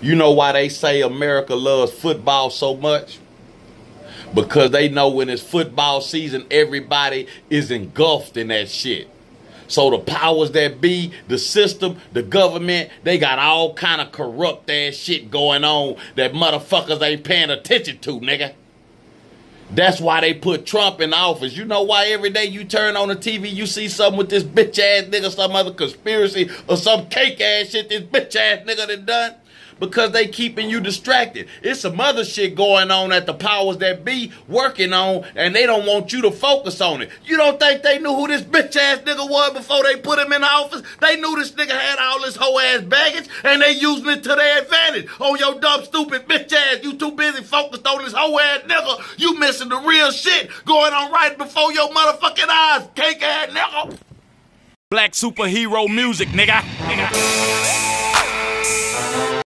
You know why they say America loves football so much? Because they know when it's football season, everybody is engulfed in that shit. So the powers that be, the system, the government, they got all kind of corrupt ass shit going on that motherfuckers ain't paying attention to, nigga. That's why they put Trump in office. You know why every day you turn on the TV, you see something with this bitch ass nigga, some other conspiracy or some cake ass shit this bitch ass nigga done done? Because they keeping you distracted. It's some other shit going on that the powers that be working on, and they don't want you to focus on it. You don't think they knew who this bitch ass nigga was before they put him in office? They knew this nigga had all this whole ass baggage, and they using it to their advantage. Oh, your dumb, stupid bitch ass, you too busy focused on this whole ass nigga. You missing the real shit going on right before your motherfucking eyes, cake ass nigga. Black superhero music, nigga. nigga.